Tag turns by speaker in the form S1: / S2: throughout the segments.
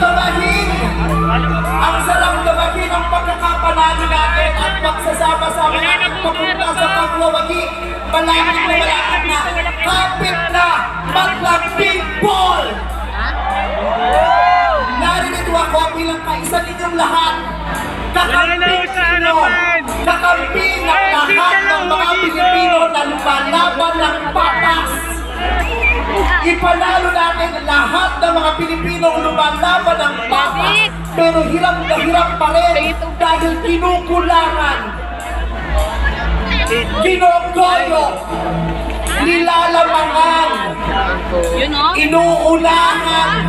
S1: damahin! Ang sarap damahin ang pagkakapanalo natin at magsasama-sama natin papunta sa pagwawagi. Malapit na malapit na. Kapit na maglagbing ball! Ipanalo natin lahat ng mga Pilipinong lumalaban ng patas. Pero hirap na hirap pa rin dahil kinukulangan. Kinokoyo. Nilalamangan. Inuunahan,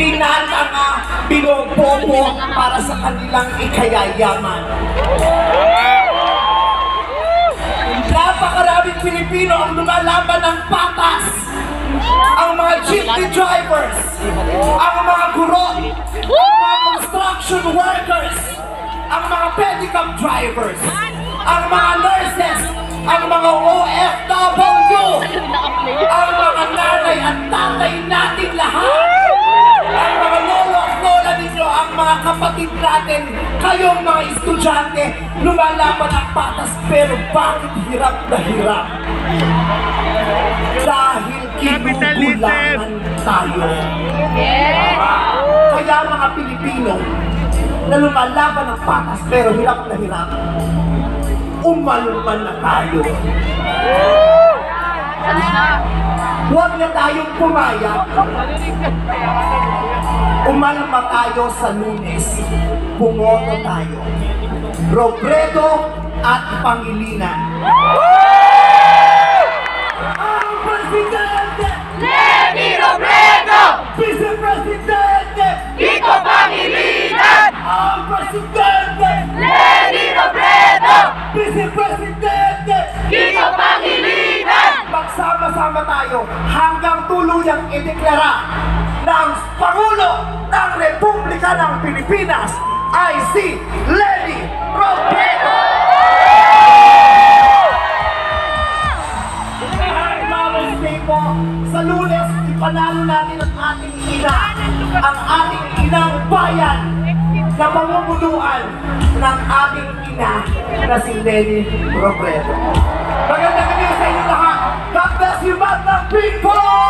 S1: tinatanga, binobobo para sa kanilang ikayayaman. Napakaraming Pilipino ang lumalaban ng patas. Jeepney drivers, ang mga guro, ang mga construction workers, ang mga pedicab drivers, ang mga nurses, ang mga OFW, ang mga nanay at tatay natin lahat, ang mga lolo at lola ninyo, ang mga kapatid natin, kayong mga estudyante, lumalaban ang patas, pero bakit hirap na hirap? Dahil kinukulangan tayo. Kaya mga Pilipino, na lumalaban ng patas, pero hirap na hirap, umalman na tayo. Huwag na tayong pumayag. Umalma tayo sa lunes. Bumoto tayo. Robredo at Pangilinan. Ang
S2: Robredo!
S1: Vice Presidente!
S2: Kiko Pangilinan!
S1: Magsama-sama tayo hanggang tuluyang ideklara ang Pangulo ng Republika ng Pilipinas ay si Lenny Robredo! Pilipino, sa lunes, ipanalo natin ang ating ina, ang ating inang bayan na pamumunuan ng ating ina na si Lenny Robredo. Magandang gabi sa inyo lahat. God bless you, Batang people!